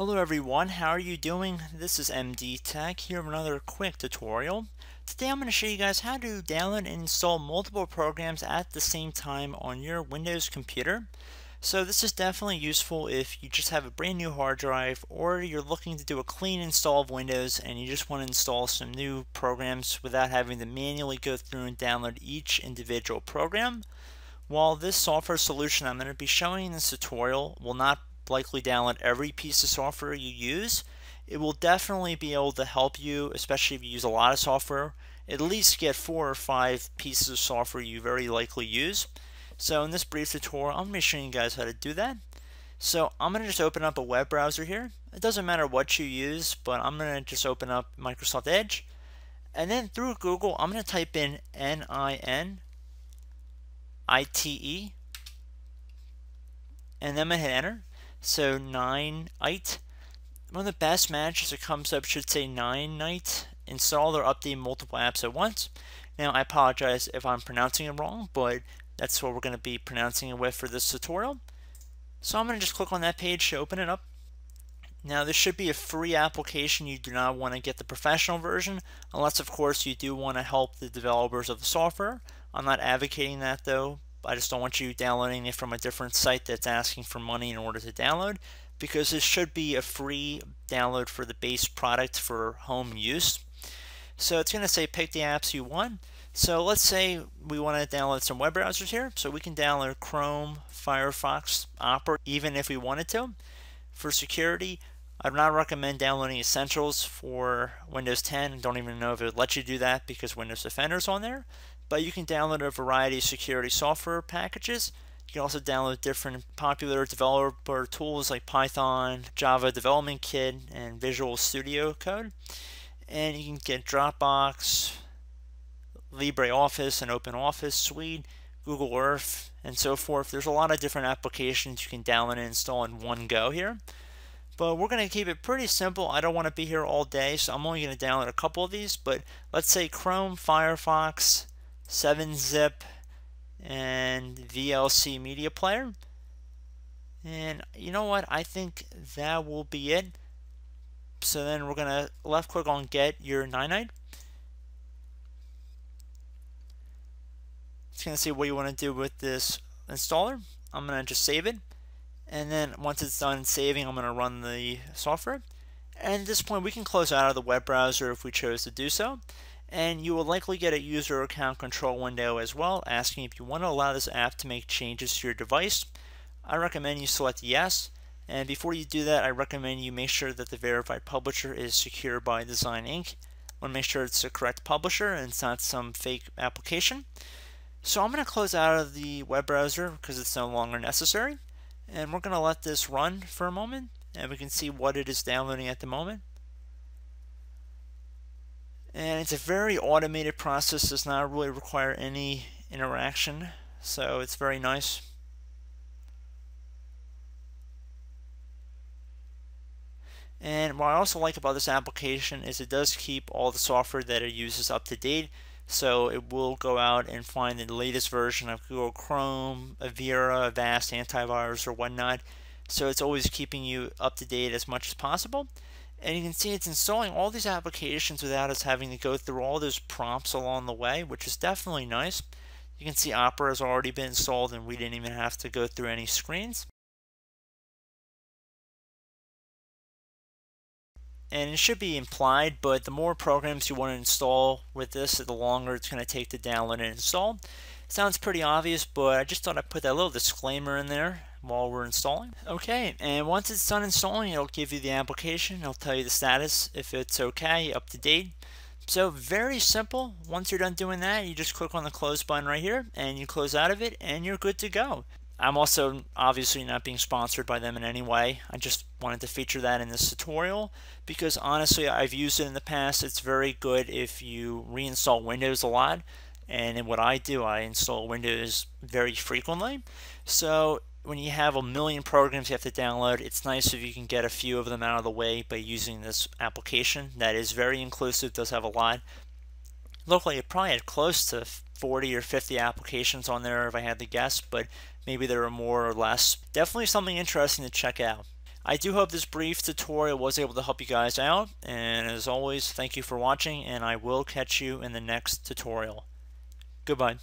Hello everyone, how are you doing? This is MD Tech here with another quick tutorial. Today I'm going to show you guys how to download and install multiple programs at the same time on your Windows computer. So this is definitely useful if you just have a brand new hard drive or you're looking to do a clean install of Windows and you just want to install some new programs without having to manually go through and download each individual program. While this software solution I'm going to be showing in this tutorial will not likely download every piece of software you use. It will definitely be able to help you, especially if you use a lot of software, at least get four or five pieces of software you very likely use. So in this brief tutorial, I'm going to showing you guys how to do that. So I'm going to just open up a web browser here. It doesn't matter what you use, but I'm going to just open up Microsoft Edge. And then through Google, I'm going to type in N-I-N-I-T-E. And then I'm going to hit enter. So Ninite. One of the best matches that comes up should say Ninite. Install or update multiple apps at once. Now I apologize if I'm pronouncing it wrong, but that's what we're going to be pronouncing it with for this tutorial. So I'm going to just click on that page to open it up. Now this should be a free application. You do not want to get the professional version unless of course you do want to help the developers of the software. I'm not advocating that though, I just don't want you downloading it from a different site that's asking for money in order to download because this should be a free download for the base product for home use. So it's going to say pick the apps you want. So let's say we want to download some web browsers here. So we can download Chrome, Firefox, Opera, even if we wanted to. For security, I'd not recommend downloading Essentials for Windows 10. Don't even know if it would let you do that because Windows Defender is on there but you can download a variety of security software packages. You can also download different popular developer tools like Python, Java Development Kit, and Visual Studio Code. And you can get Dropbox, LibreOffice, and OpenOffice Suite, Google Earth, and so forth. There's a lot of different applications you can download and install in one go here. But we're going to keep it pretty simple. I don't want to be here all day, so I'm only going to download a couple of these. But let's say Chrome, Firefox, 7-zip, and VLC media player. And you know what? I think that will be it. So then we're going to left click on get your Ninite It's going to see what you want to do with this installer. I'm going to just save it. And then once it's done saving, I'm going to run the software. And at this point, we can close out of the web browser if we chose to do so and you will likely get a user account control window as well asking if you want to allow this app to make changes to your device. I recommend you select yes and before you do that I recommend you make sure that the verified publisher is secure by Design Inc. want to make sure it's the correct publisher and it's not some fake application. So I'm going to close out of the web browser because it's no longer necessary and we're going to let this run for a moment and we can see what it is downloading at the moment and it's a very automated process does not really require any interaction so it's very nice. And what I also like about this application is it does keep all the software that it uses up to date so it will go out and find the latest version of Google Chrome, Avira, Avast antivirus or whatnot. So it's always keeping you up to date as much as possible and you can see it's installing all these applications without us having to go through all those prompts along the way, which is definitely nice. You can see Opera has already been installed and we didn't even have to go through any screens. And it should be implied, but the more programs you want to install with this, the longer it's going to take to download and install. Sounds pretty obvious, but I just thought I'd put that little disclaimer in there while we're installing. Okay, and once it's done installing, it'll give you the application. It'll tell you the status, if it's okay, up to date. So very simple. Once you're done doing that, you just click on the close button right here and you close out of it and you're good to go. I'm also obviously not being sponsored by them in any way. I just wanted to feature that in this tutorial because honestly I've used it in the past. It's very good if you reinstall Windows a lot and in what I do I install Windows very frequently. So when you have a million programs you have to download, it's nice if you can get a few of them out of the way by using this application. That is very inclusive, does have a lot. Locally, it probably had close to 40 or 50 applications on there if I had to guess, but maybe there are more or less. Definitely something interesting to check out. I do hope this brief tutorial was able to help you guys out, and as always, thank you for watching, and I will catch you in the next tutorial. Goodbye.